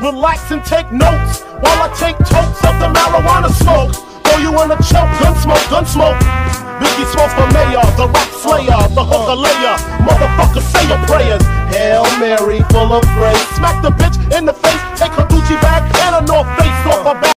Relax and take notes while I take totes of the marijuana smoke. Throw you in a choke, gun smoke, gun smoke. Biggie Smalls for mayor, the rap slayer, the hooker layer. Motherfucker, say your prayers. Hail Mary, full of grace.